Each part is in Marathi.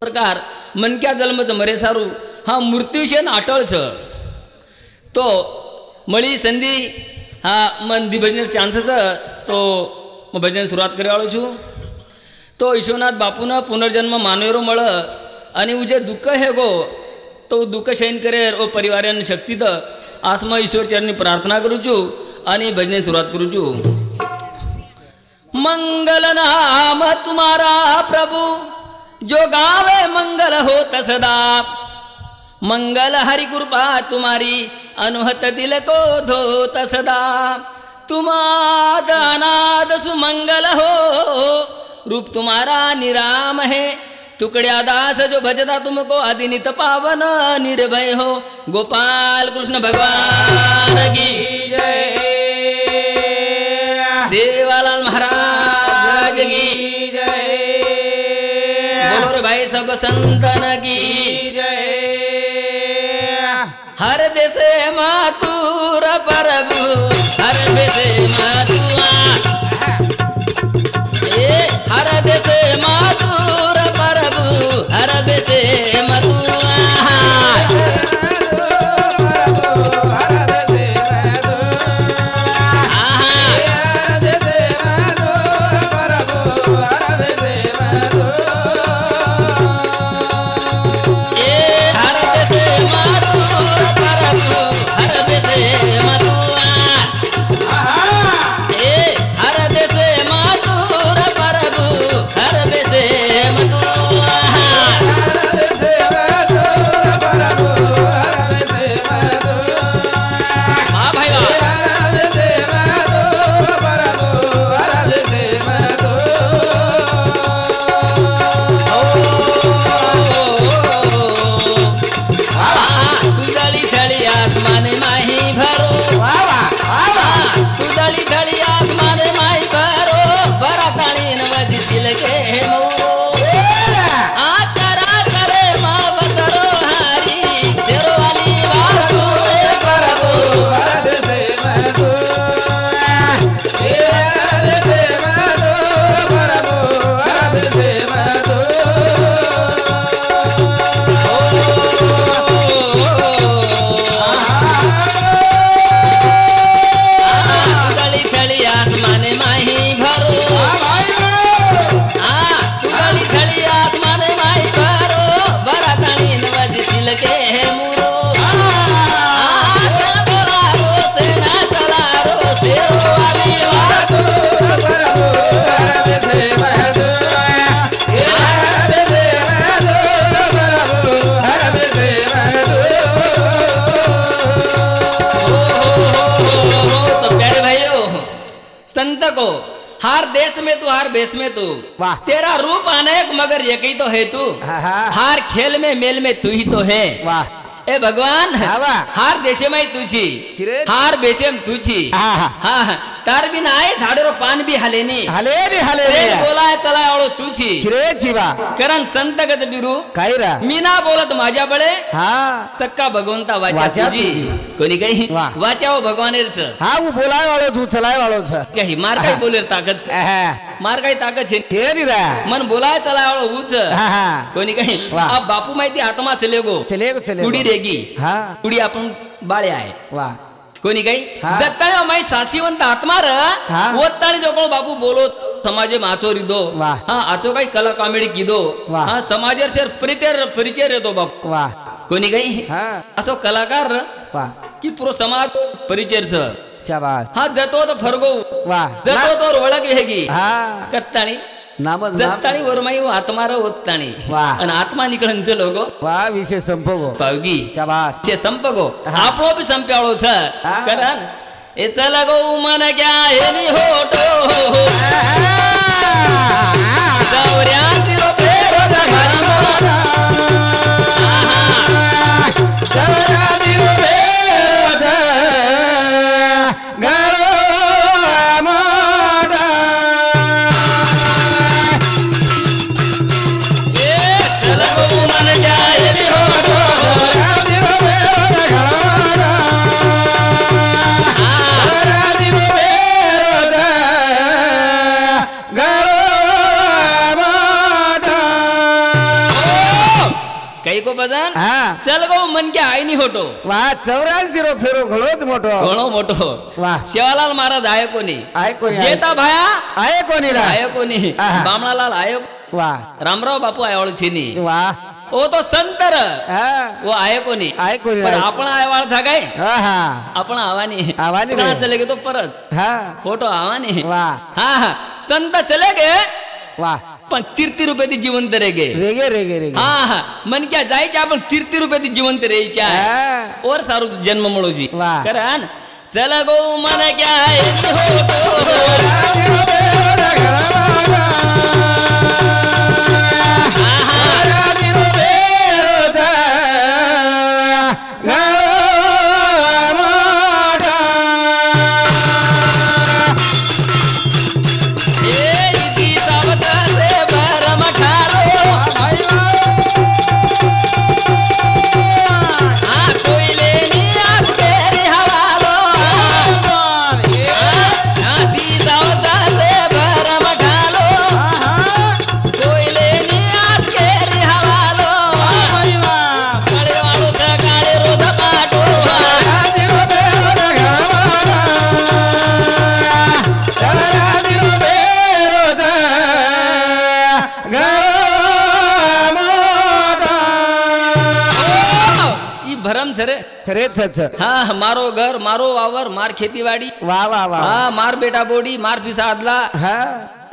प्रकार मनक्या जन्मच मरे सारू हा मृत्यूशन अटळच तो मळी संधी हा मन दी भजन चान्सच तो म भजन सुरुवात કરી છું તો ઈશ્વરનાથ બાપુના પુનર્જન્મ માનવેરો મળ અને ઉ જે દુઃખ હે ગો તો દુઃખ શયન કરે ઓ પરિવારની શક્તિ ત આસમાં ઈશ્વર ચરણની પ્રાર્થના કરું છું અને ભજનની શરૂઆત કરું છું मंगल नाम तुम्हारा प्रभु जो गावे मंगल हो तसदा मंगल हरि कृपा तुम्हारी अनुहत दिल को धो तसदा तुमाद अनाद सुमंगल हो रूप तुम्हारा निराम है। टुकड़िया दास जो भजता तुमको अधिनित पावन निर्भय हो। गोपाल कृष्ण भगवान की जय। सेवालाल महाराज। की बोलो रे भाई सब संतन की। हर देशे मातुर प्रभु हर देशे देश में तू हर बेस में तू वाह। तेरा रूप अनेक मगर ही तो है तू। हर खेल में मेल में तू ही तो है वाह ए भगवान। हार देशे में तुझी. हार बेशेम तुझी हा, हा. हा हा. तार बिन आहे झाडरो पान बी हलेनी हले रे हले प्रेम रे बोलाय चला आवडो तुझी चिरे चिवा कारण संत गज बिरू काय रा मी ना बोलत माझ्या बळे हा सक्का भगवंता वाचा वाचा तुझी तुझी. कोणी काही वाह. वाचा हो भगवानेरच हा હું બોલાય વાળો છું ચલાય વાળો છે काही मार काही बोलेर ताकद આહા. मार काही ताकद छे તે ની રા मन बोलाय चला आवडो उच हा हा कोणी काही वाह. अब बापू माहिती आत्मा चले गो चले गो चले कुडी गो. रेगी हा कुडी आपण बाळे आहे वा कोणी काही? हा. दत्ताळे माई सासिवंत आत्मार. हा. ओत्ताळी जोकळ बापू बोलो समाजे माचो रिदो. हा आचो काही कला कॉमेडी किदो. हा समाजेर शेर परिचय परिचय येतो बापू. वा. कोणी काही? हा. असो कलाकार. की पुरो समाज परिचय शाबास. हा जतो तो फरगो. वा. जतो तो ओळख वेगी. हा. कत्ताणी. नाम जत्ताणी वरमाई आत्मार ओत्ताणी वाह. आणि आत्मा निकळंच लोगो. वा विषय संपगो पावगी. शाबास. छे संपगो हा. आपोआप संप्याळो छ हा. कारण ए चल गो मन क्या होटो. हा चल गो मन के आईनी होतो वा चौऱ्याऐंशी रो फेरो घडोच मोठो घणो मोठो वा शिवालाल महाराज आहे कोणी आहे कोणी आहे? जेता भाया आहे कोणी रा आहे कोणी आहा. बामणालाल आहे वा रामराव बापू आहे छिनी वा ओ तो संतर हा वो आहे कोणी आहे कोणी पण आहे? आपण आयवाळ जागाय हा हा आपण आवानी आवानी कहाँ रे. चले गए तो परच हा फोटो आवानी वा हा हा संत चले गए वा. पण तीर्ती रुपये ती जिवंत रेगे. रेगे रेगे रेगे. हा हा. मन क्या जायचे आपण तीर्ती रुपये ती जिवंत हा. और सारू जन्म मळोजी. कारण चला गो मन क्या छरे खरेच हा मारो घर मारो वावर मार खेतीवाडी वा वा वा हा मार बेटा बोडी मार पिसा आदला हा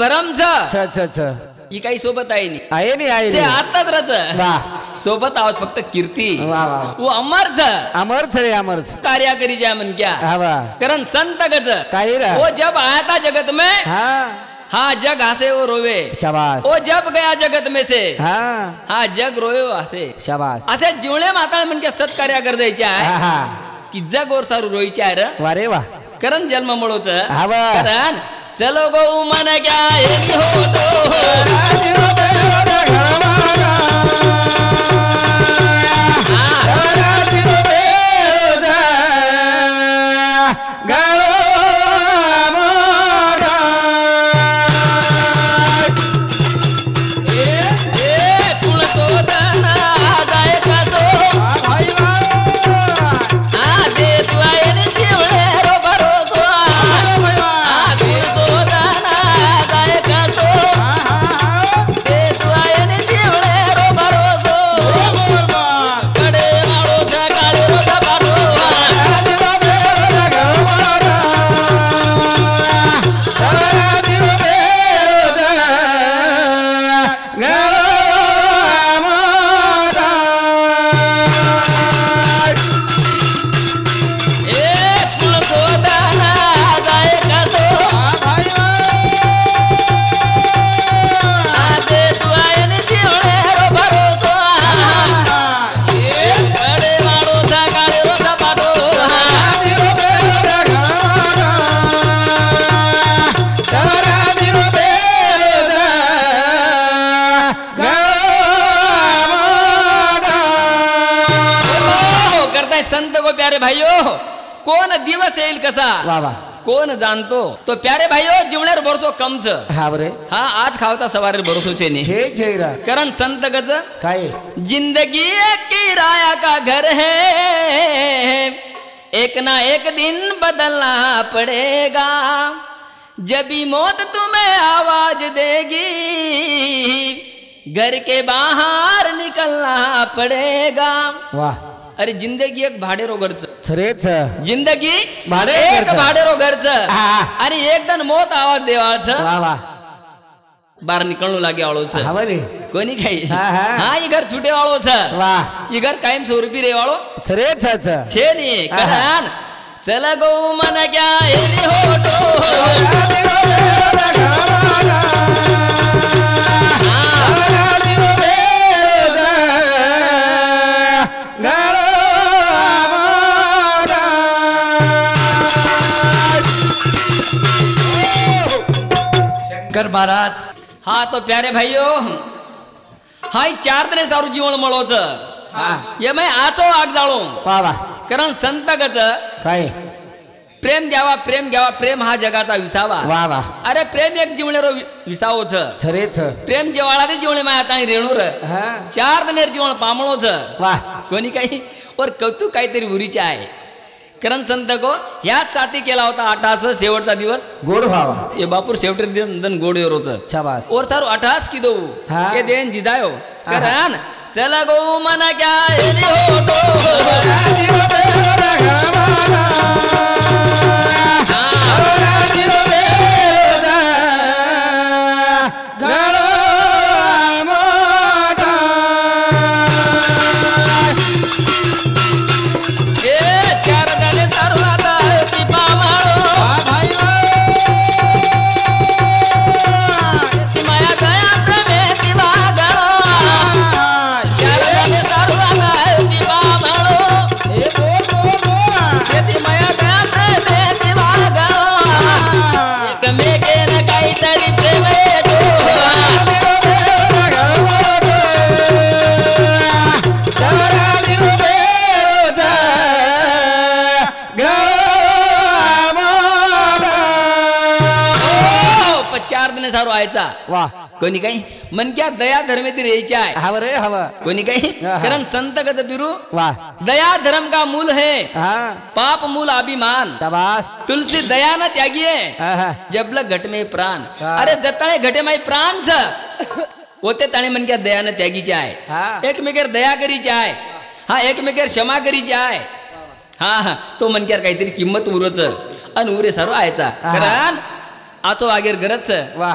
भरम छ छ छ छ ही काही सोबत आहे नी आहे नी आहे. आताच रच वा सोबत आवाज फक्त कीर्ती वा वा वो अमर छ अमर रे अमर कार्य करी जाय मन क्या हा वा कारण संत गज काही रा वो जब आया था जगत में हा हाँ जग हंसे वो रोवे। शाबास। वो जब गया जगत में से। हा। हा जग रोवे वो हसे। शाबास। असे जिवळे माताळ म्हणजे सत्कार्य गरजायचे हा। आहे हा। की जग और सारू रोईचे आहे र। वा रे वा। करण जन्म मळोच हा वा. करण चलो गो मन क्या प्यारे भाइयो कोण दिवस येईल कसा? वा वा. कोण जाणतो? तो प्यारे भाइयो जीवण्यावर भरोसो कमच. हा बरे. हा आज खावचा सवारी छे रा. कारण संत गज काय? जिंदगी एक किराया का घर है? एक ना एक दिन बदलना पड़ेगा। जब मौत तुम्हें आवाज देगी घर के बाहर निकलना पड़ेगा। वा अरे जिंदगी एक भाडेरो घरचं खरेच जिंदगी भाडे एक. भाडेरो घरचं. आणि एकदम मोत आवाज देवाळचं वा बार निकळू लागे वाळोच. कोणी काही? हा, हा. घर छुटे वाळोच. ही घर कायम स्वरूपी रे वाळो. खरेच छे नी. कारण चला गो मन क्या शंकर महाराज. हा तो प्यारे भाइयो हाय चार तने सारू जीवन मळोच. ये मैं आचो आग जाळो वा वा. कारण संत गच काय? प्रेम द्यावा प्रेम घ्यावा प्रेम हा जगाचा विसावा. वा वा. अरे प्रेम एक जिवणेरो विसावोच. खरेच. प्रेम जेवाळा ते जिवणे माया आता रेणूर. हा. चार दनेर जीवन पामळोच. वा. कोणी काही वर कौतुक काहीतरी उरीचे आहे. कारण संत को ह्याच साठी केला होता अठास शेवटचा दिवस गोड व्हावा ये बापूर शेवटे दिन दन गोड रोच शाबास और सारू अठास की दो हा. ये देन जिजायो करन चला गो मना क्या हो, पण चार दिने सारू व्हायचा वा. कोणी काही? मन क्या दया धर्मे ती रेची आहे. हवं रे हवं कोणी काही? हा. कारण संत गत बिरू वा. दया धर्म का मूल है? हा. पाप मूल अभिमान. तुलसी दया न त्यागी है हा, हा. जबल घट में प्राण. हा. अरे जताळे घटे माई प्राण छ होते ताणे मन क्या दया न त्यागीचे हा. आहे एकमेकेर दया करीचे आहे. हा एकमेकेर क्षमा करीचे आहे. हा हा. तो मनक्यार काहीतरी किंमत उरच. अन उरे सर्व आहेचा हा. कारण आचो आगेर गरज वा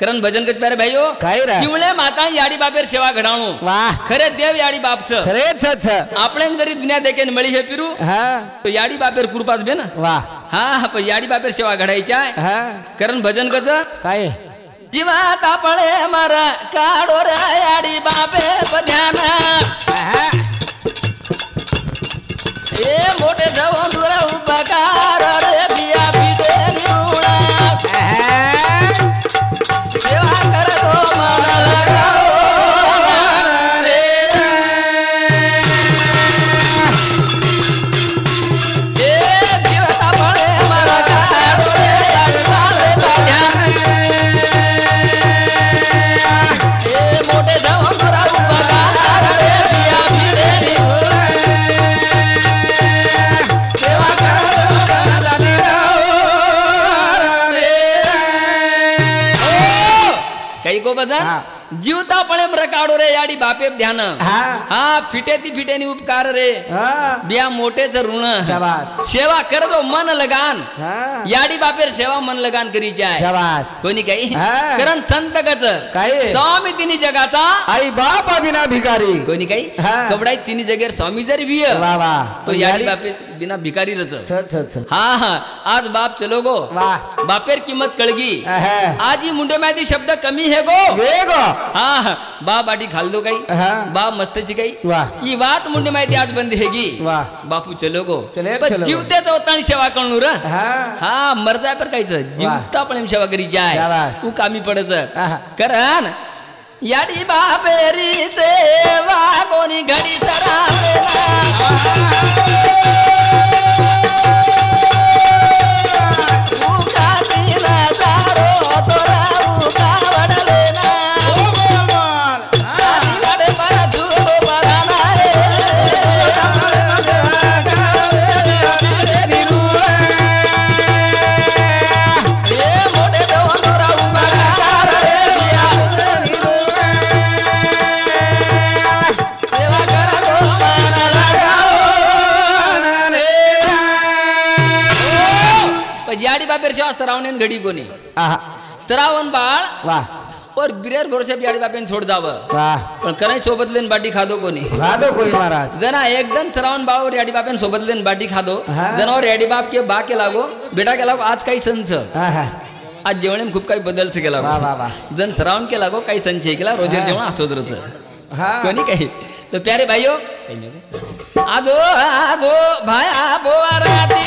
कारण भजन कच प्यारे भाईयो काय रे? चिवळे माता याडी बापेर सेवा घडाणू। वा खरे देव याडी बापच खरेच आपण जरी दुनिया देखेन मळी हे फिरू हा। तो याडी बापेर कृपाच बे ना। वा हा हा पण याडी बापेर सेवा घडायची आहे। हा। कारण भजन कच काय? जीवा तापळे मार काढो रे याडी बापे ध्यान हा. ए मोठे दुरा उपकार रे काही को भजन हा. जीवता पळे मर काढो रे याडी बापे ध्यान हा. हा फिटे ती फिटेनी उपकार रे हा. बिया मोठेच ऋण. सेवा करजो मन लगान हा. याडी बापेर सेवा मन लगान करीची आहे शाबास कोणी काही. कारण संत गच काय? स्वामी तिन्ही जगाचा आई बाप बिना भिकारी कोणी काही. कबडाई तिन्ही जगेर स्वामी जर वा तो याडी बापे बिना भिकारी रच हा हा. आज बाप चलो गो. बापेर किंमत कळगी. आज ही मुंडे माहिती शब्द कमी है गो. वेग हा हा. बा बाटी खाल दो काही. हा. बा मस्तची काही. वाह. ही बात मुंडे माहिती आज बंद हेगी वाह. बापू चलो गो. पण चलो. जीवत्याचा होता सेवा करणू र हा. हा मर जाय पर कायच जीवता पण सेवा आहे शाबास. तू कामी पडच. करण याडी बापेरी सेवा कोणी घडी सेवा बापेर सेवा स्तरावण घडी कोणी. स्तरावण बाळ वा. और बिरेर भरोसे याडी बापेन छोड जावं. पण कराय सोबत लेन बाटी खादो कोणी. राधो कोई महाराज. जना एकदम श्रावण बाळावर याडी बापेन सोबत लेन बाटी खादो. हा. जनावर याडी बाप के बा के लागो बेटा के लागो आज काही आहा. आज जेवण खूप काही बदलच केला वा वा वा. जन श्रावण के लागो काही संचय केला रोजेर. जेवण असोदरच हा. कोणी काही? तो प्यारे भाईयो आजो आजो भाया बोवा राती